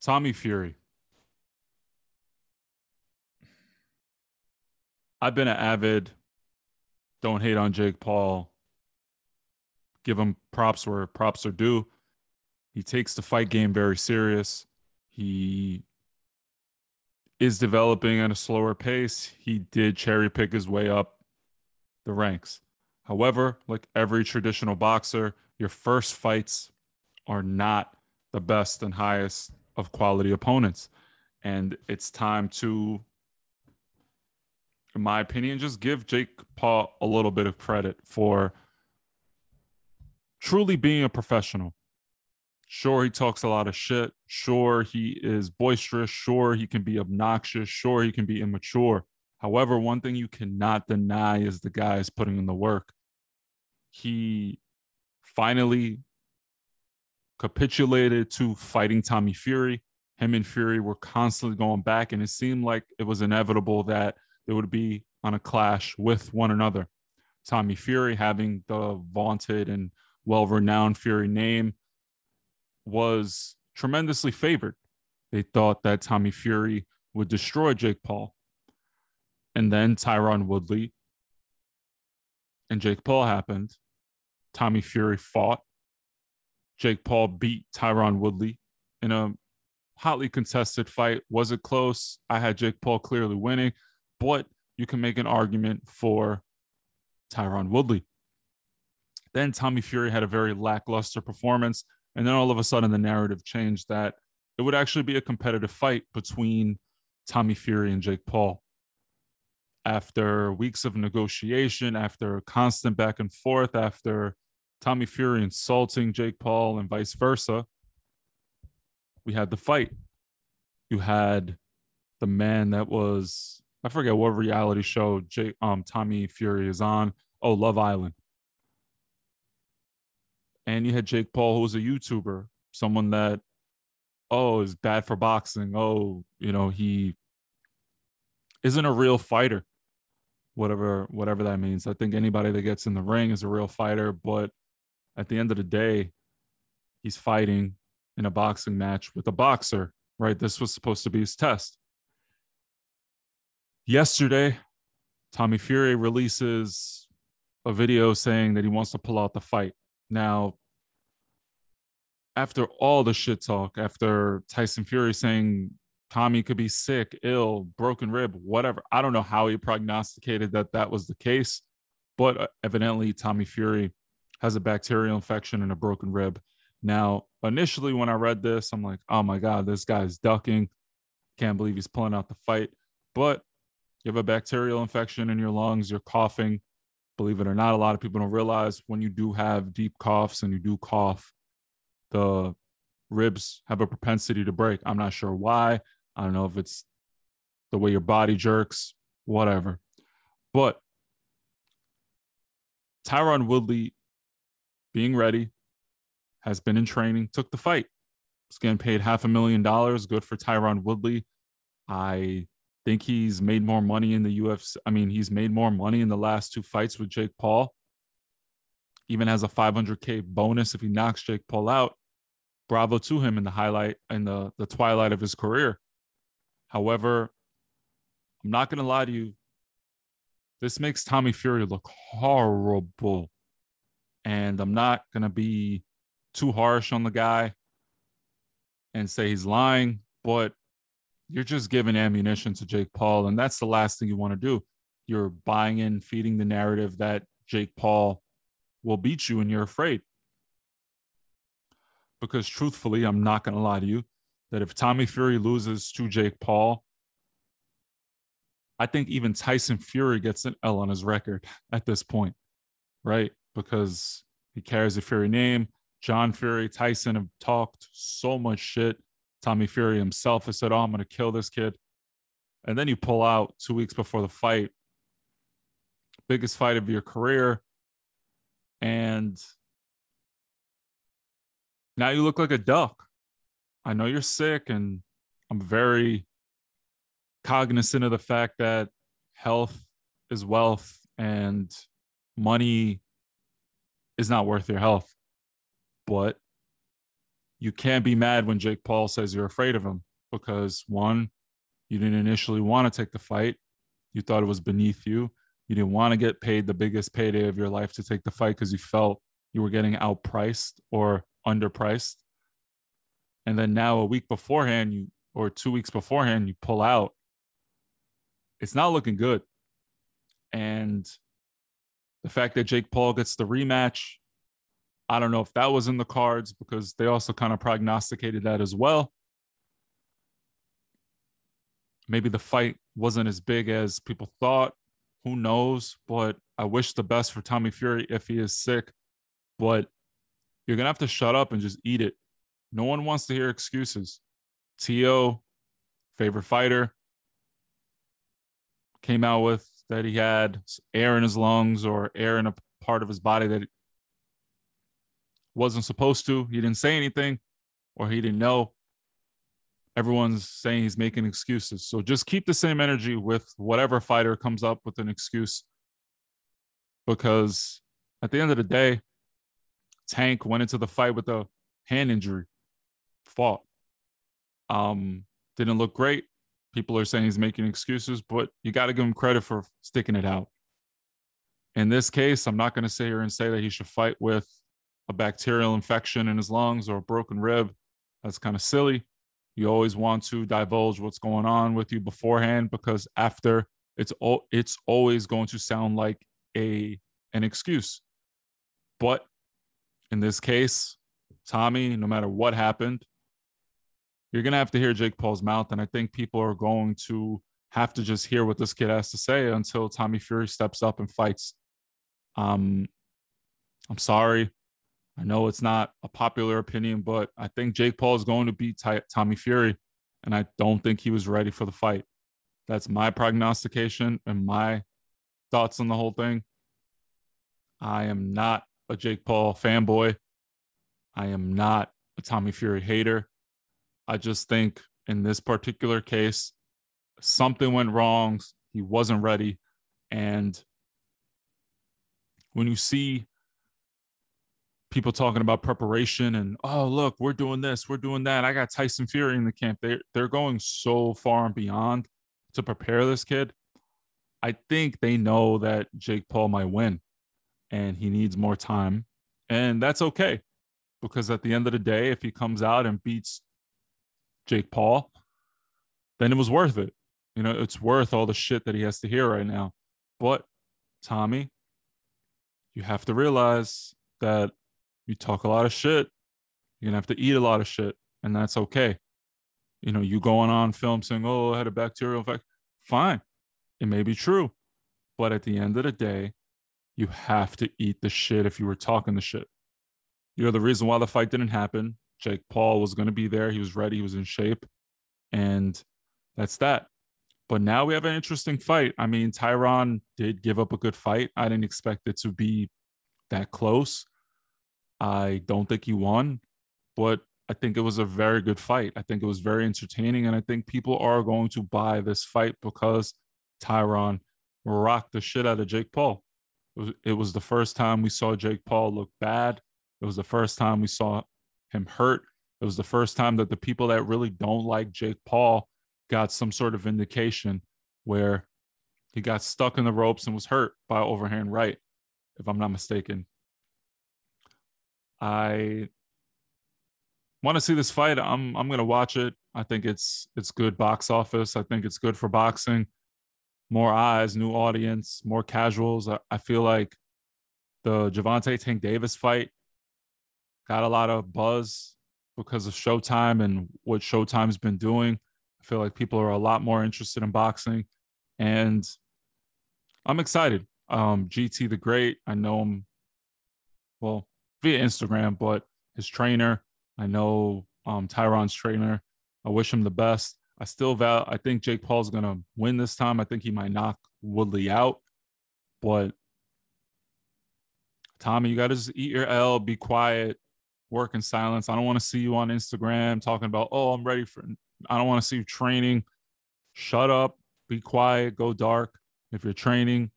Tommy Fury. I've been an avid, don't hate on Jake Paul, give him props where props are due. He takes the fight game very serious. He is developing at a slower pace. He did cherry pick his way up the ranks. However, like every traditional boxer, your first fights are not the best and highest of quality opponents. And it's time to, in my opinion, just give Jake Paul a little bit of credit for truly being a professional. Sure, he talks a lot of shit. Sure, he is boisterous. Sure, he can be obnoxious. Sure, he can be immature. However, one thing you cannot deny is the guy is putting in the work. He finally capitulated to fighting Tommy Fury. Him and Fury were constantly going back, and it seemed like it was inevitable that they would be on a clash with one another. Tommy Fury, having the vaunted and well renowned Fury name, was tremendously favored. They thought that Tommy Fury would destroy Jake Paul. And then Tyron Woodley and Jake Paul happened. Tommy Fury fought. Jake Paul beat Tyron Woodley in a hotly contested fight. Was it close? I had Jake Paul clearly winning, but you can make an argument for Tyron Woodley. Then Tommy Fury had a very lackluster performance. And then all of a sudden, the narrative changed that it would actually be a competitive fight between Tommy Fury and Jake Paul after weeks of negotiation, after constant back and forth, after Tommy Fury insulting Jake Paul and vice versa, we had the fight. You had the man that was I forget what reality show Jake um Tommy Fury is on. Oh, Love Island. And you had Jake Paul, who was a YouTuber, someone that oh is bad for boxing. Oh, you know, he isn't a real fighter whatever whatever that means. I think anybody that gets in the ring is a real fighter, but at the end of the day, he's fighting in a boxing match with a boxer, right? This was supposed to be his test. Yesterday, Tommy Fury releases a video saying that he wants to pull out the fight. Now, after all the shit talk, after Tyson Fury saying Tommy could be sick, ill, broken rib, whatever. I don't know how he prognosticated that that was the case, but evidently Tommy Fury has a bacterial infection and a broken rib. Now, initially when I read this, I'm like, oh my God, this guy's ducking. Can't believe he's pulling out the fight. But you have a bacterial infection in your lungs, you're coughing. Believe it or not, a lot of people don't realize when you do have deep coughs and you do cough, the ribs have a propensity to break. I'm not sure why. I don't know if it's the way your body jerks, whatever. But Tyron Woodley being ready has been in training, took the fight. Getting paid half a million dollars. Good for Tyron Woodley. I think he's made more money in the UFC. I mean, he's made more money in the last two fights with Jake Paul. Even has a 500k bonus if he knocks Jake Paul out. Bravo to him in the highlight in the the twilight of his career. However, I'm not going to lie to you. This makes Tommy Fury look horrible. And I'm not going to be too harsh on the guy and say he's lying, but you're just giving ammunition to Jake Paul. And that's the last thing you want to do. You're buying in, feeding the narrative that Jake Paul will beat you and you're afraid. Because truthfully, I'm not going to lie to you that if Tommy Fury loses to Jake Paul, I think even Tyson Fury gets an L on his record at this point, right? Because he carries a Fury name. John Fury, Tyson have talked so much shit. Tommy Fury himself has said, Oh, I'm going to kill this kid. And then you pull out two weeks before the fight, biggest fight of your career. And now you look like a duck. I know you're sick, and I'm very cognizant of the fact that health is wealth and money is not worth your health. But you can't be mad when Jake Paul says you're afraid of him because one, you didn't initially want to take the fight. You thought it was beneath you. You didn't want to get paid the biggest payday of your life to take the fight because you felt you were getting outpriced or underpriced. And then now a week beforehand, you or two weeks beforehand, you pull out. It's not looking good. And the fact that Jake Paul gets the rematch, I don't know if that was in the cards because they also kind of prognosticated that as well. Maybe the fight wasn't as big as people thought. Who knows? But I wish the best for Tommy Fury if he is sick. But you're going to have to shut up and just eat it. No one wants to hear excuses. T.O., favorite fighter, came out with that he had air in his lungs or air in a part of his body that wasn't supposed to. He didn't say anything or he didn't know. Everyone's saying he's making excuses. So just keep the same energy with whatever fighter comes up with an excuse. Because at the end of the day, Tank went into the fight with a hand injury, fought. Um, didn't look great. People are saying he's making excuses, but you got to give him credit for sticking it out. In this case, I'm not going to sit here and say that he should fight with a bacterial infection in his lungs or a broken rib. That's kind of silly. You always want to divulge what's going on with you beforehand because after it's all it's always going to sound like a an excuse. But in this case, Tommy, no matter what happened, you're going to have to hear Jake Paul's mouth. And I think people are going to have to just hear what this kid has to say until Tommy Fury steps up and fights. Um, I'm sorry. I know it's not a popular opinion, but I think Jake Paul is going to beat Ty- Tommy Fury. And I don't think he was ready for the fight. That's my prognostication and my thoughts on the whole thing. I am not a Jake Paul fanboy. I am not a Tommy Fury hater. I just think in this particular case, something went wrong. He wasn't ready. And when you see people talking about preparation and oh look we're doing this we're doing that i got tyson fury in the camp they're, they're going so far and beyond to prepare this kid i think they know that jake paul might win and he needs more time and that's okay because at the end of the day if he comes out and beats Jake Paul, then it was worth it. You know, it's worth all the shit that he has to hear right now. But Tommy, you have to realize that you talk a lot of shit. You're gonna have to eat a lot of shit, and that's okay. You know, you going on film saying, "Oh, I had a bacterial infection." Fine, it may be true, but at the end of the day, you have to eat the shit if you were talking the shit. You're the reason why the fight didn't happen. Jake Paul was going to be there. He was ready. He was in shape. And that's that. But now we have an interesting fight. I mean, Tyron did give up a good fight. I didn't expect it to be that close. I don't think he won, but I think it was a very good fight. I think it was very entertaining. And I think people are going to buy this fight because Tyron rocked the shit out of Jake Paul. It was, it was the first time we saw Jake Paul look bad. It was the first time we saw him hurt. It was the first time that the people that really don't like Jake Paul got some sort of indication where he got stuck in the ropes and was hurt by overhand right, if I'm not mistaken. I want to see this fight. I'm I'm gonna watch it. I think it's it's good box office. I think it's good for boxing. More eyes, new audience, more casuals. I, I feel like the Gervonta Tank Davis fight got a lot of buzz because of Showtime and what Showtime's been doing. I feel like people are a lot more interested in boxing, and I'm excited. Um, GT the Great, I know him well via Instagram, but his trainer, I know um, Tyron's trainer. I wish him the best. I still val. I think Jake Paul's gonna win this time. I think he might knock Woodley out, but Tommy, you got to just eat your L, be quiet, work in silence. I don't want to see you on Instagram talking about, oh, I'm ready for, I don't want to see you training. Shut up, be quiet, go dark. If you're training,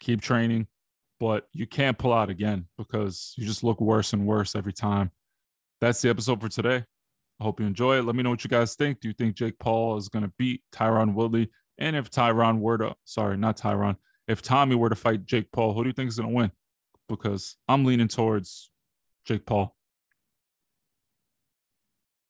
keep training, but you can't pull out again because you just look worse and worse every time. that's the episode for today. I hope you enjoy it. Let me know what you guys think. Do you think Jake Paul is going to beat Tyron Woodley? And if Tyron were to, sorry, not Tyron, if Tommy were to fight Jake Paul, who do you think is going to win? Because I'm leaning towards Jake Paul.